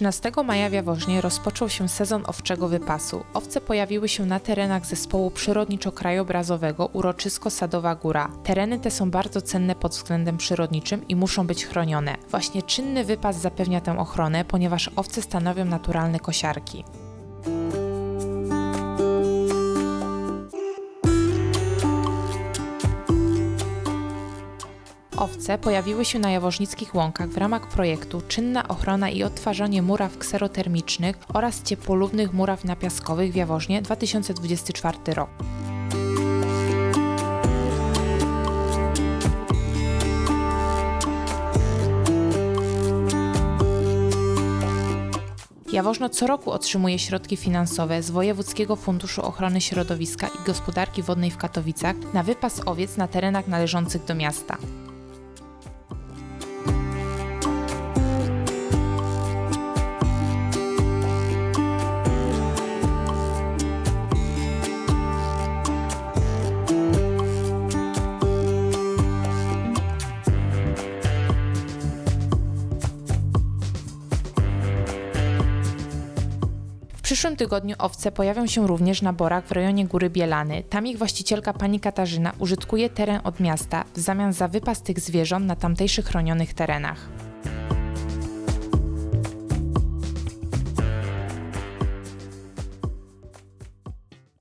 13 maja w Jaworznie rozpoczął się sezon owczego wypasu. Owce pojawiły się na terenach zespołu przyrodniczo-krajobrazowego Uroczysko-Sadowa Góra. Tereny te są bardzo cenne pod względem przyrodniczym i muszą być chronione. Właśnie czynny wypas zapewnia tę ochronę, ponieważ owce stanowią naturalne kosiarki. Owce pojawiły się na jaworznickich łąkach w ramach projektu Czynna ochrona i odtwarzanie muraw kserotermicznych oraz ciepłolubnych muraw napiaskowych w Jaworznie 2024 rok. Jaworzno co roku otrzymuje środki finansowe z Wojewódzkiego Funduszu Ochrony Środowiska i Gospodarki Wodnej w Katowicach na wypas owiec na terenach należących do miasta. Przyszłym tygodniu owce pojawią się również na borach w rejonie Góry Bielany. Tam ich właścicielka pani Katarzyna użytkuje teren od miasta w zamian za wypas tych zwierząt na tamtejszych chronionych terenach.